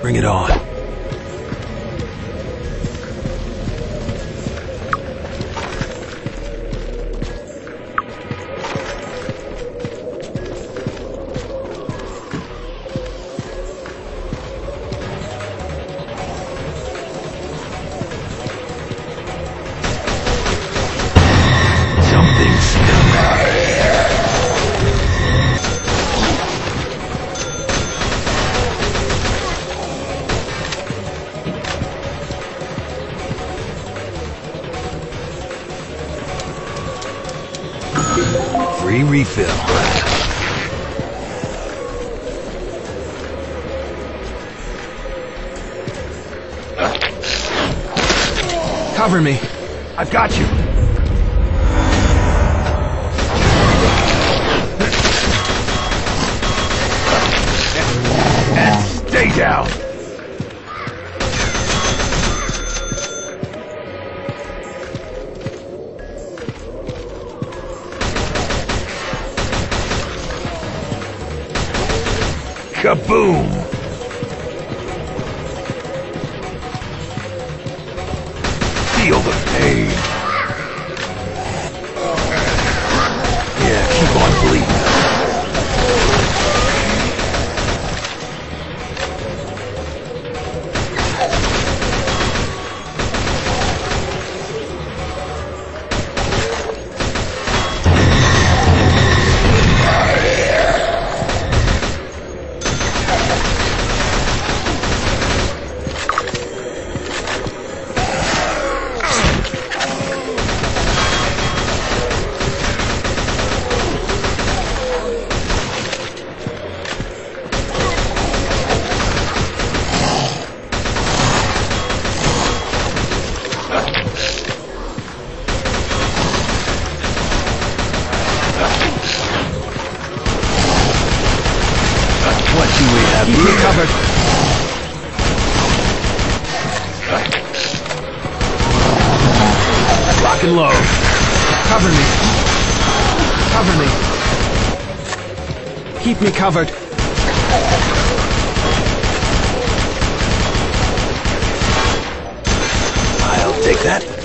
Bring it on. Something smells. Free refill. Cover me. I've got you. And stay down. Kaboom! Feel the pain. Keep me covered. Lock and load. Cover me. Cover me. Keep me covered. I'll take that.